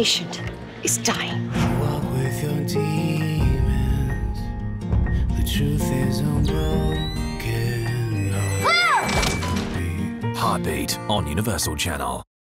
patient is dying. Walk with your demons. The truth is unbroken. Ah! Heartbeat on Universal Channel.